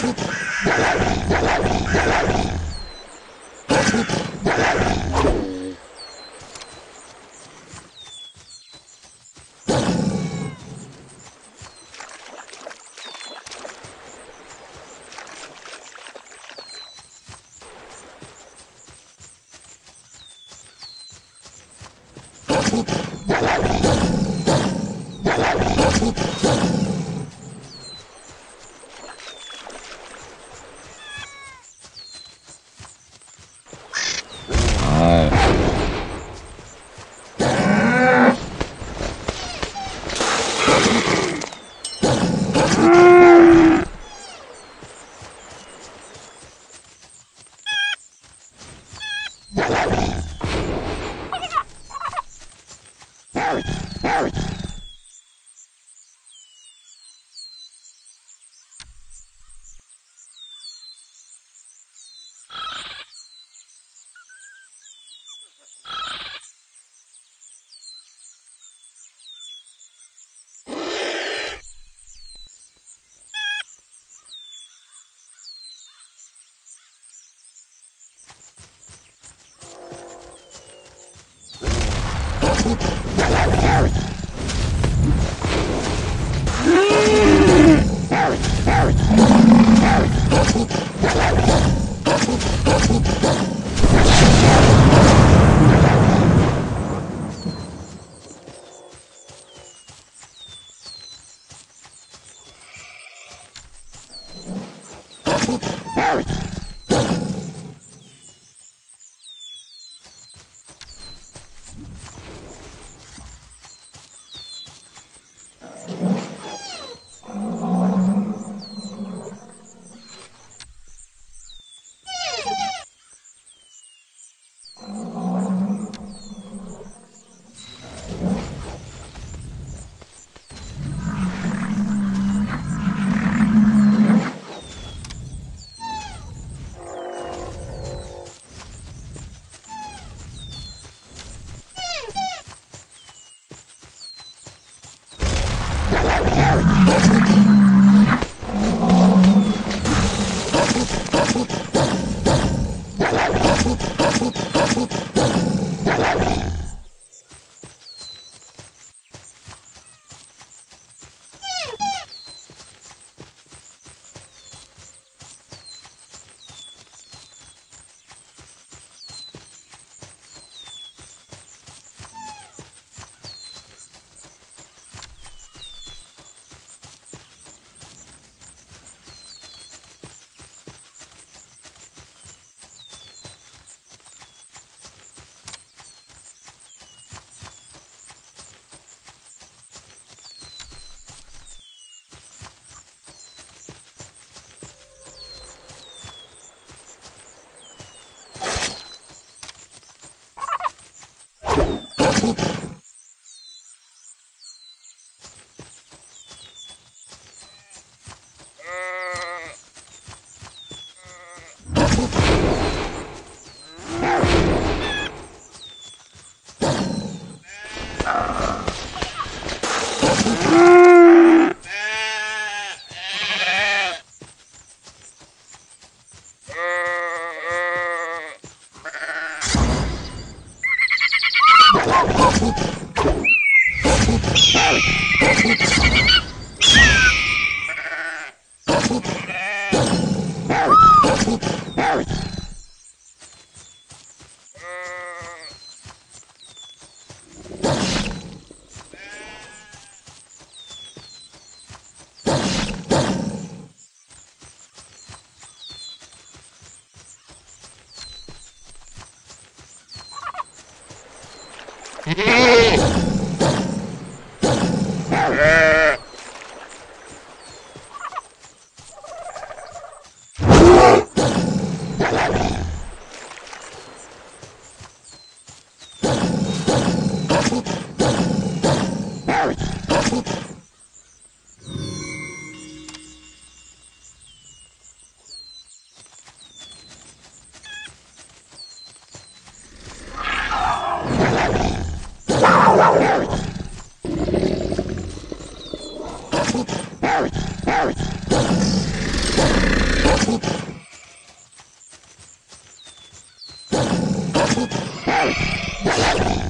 Thank you. Thank you. Ha ha ha! Oh, my God.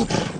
Oops.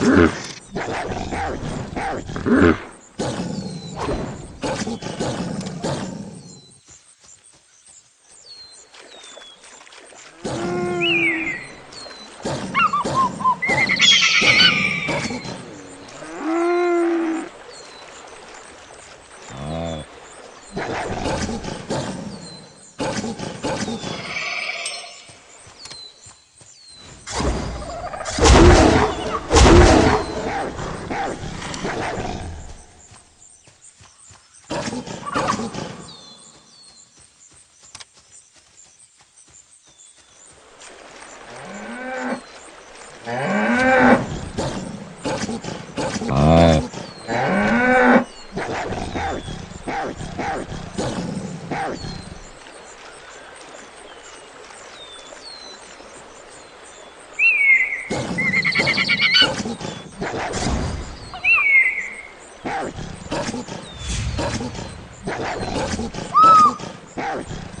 Hmm. oh you.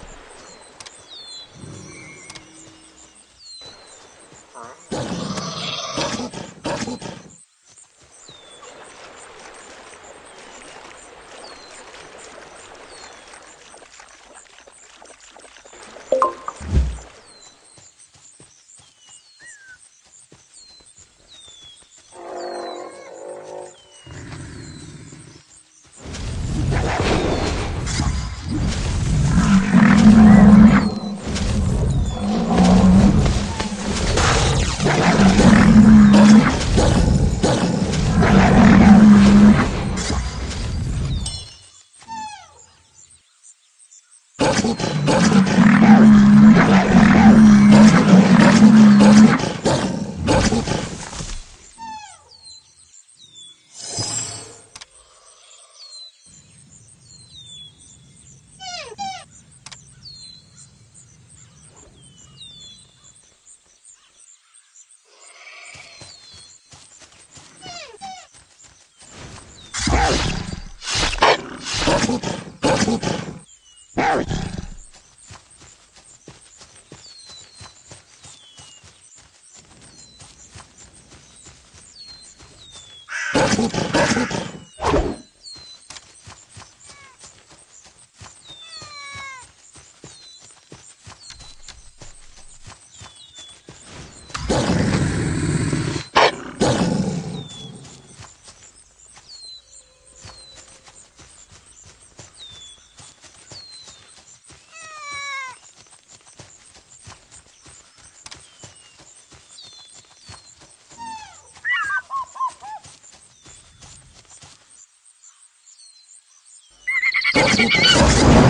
Oh, Música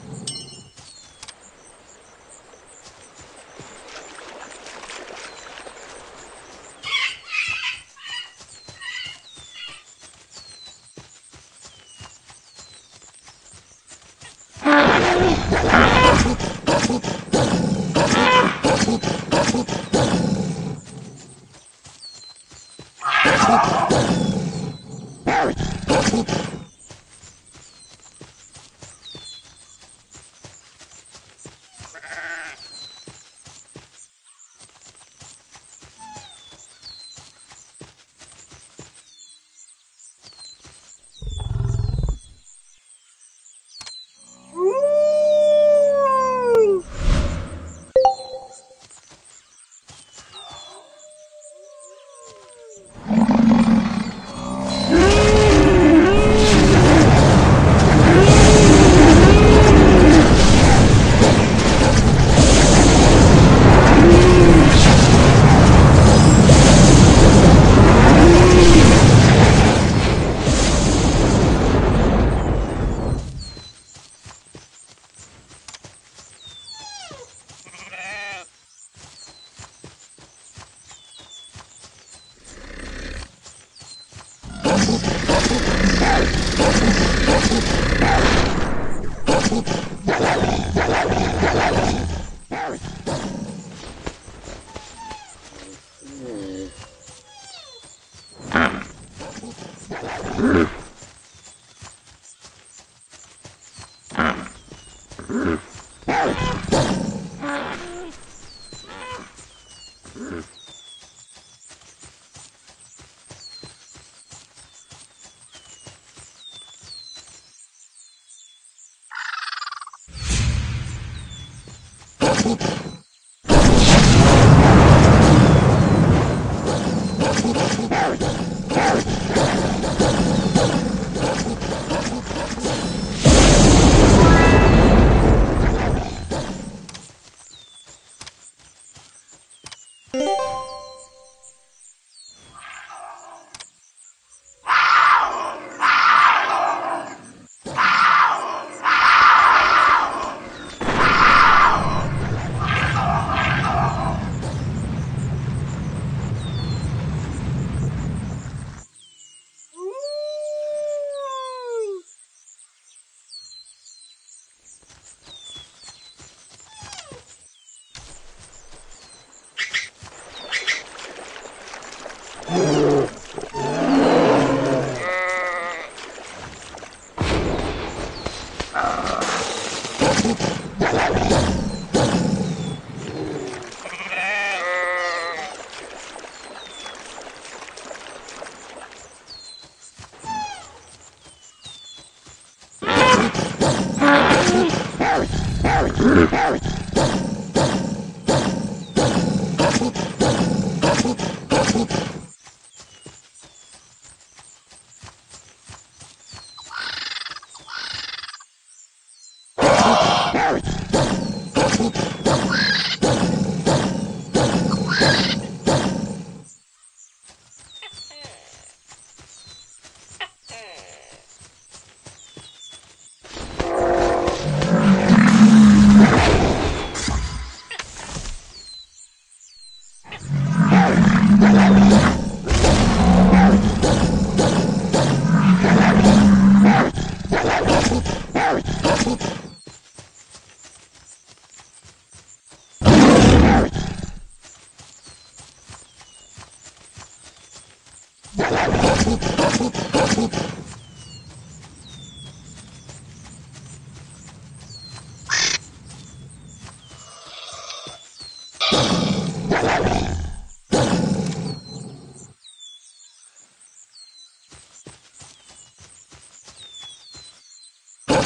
Oh,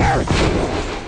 Thank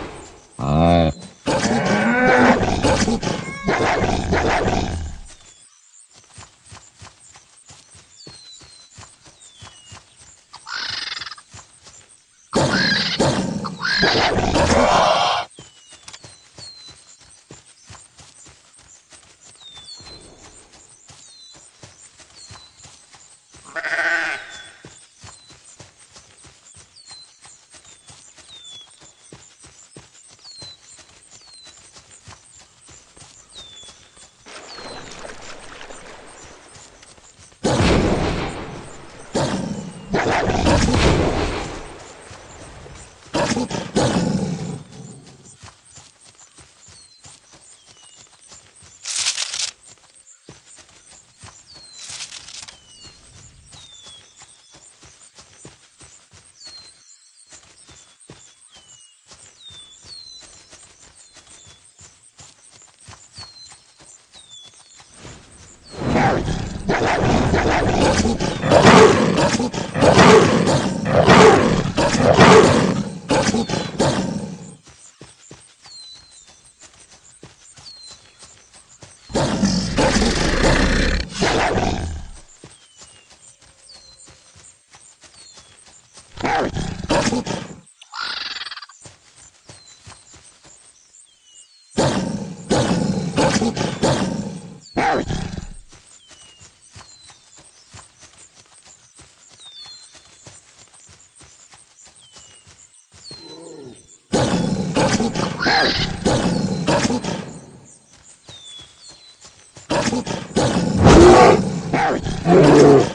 Oh,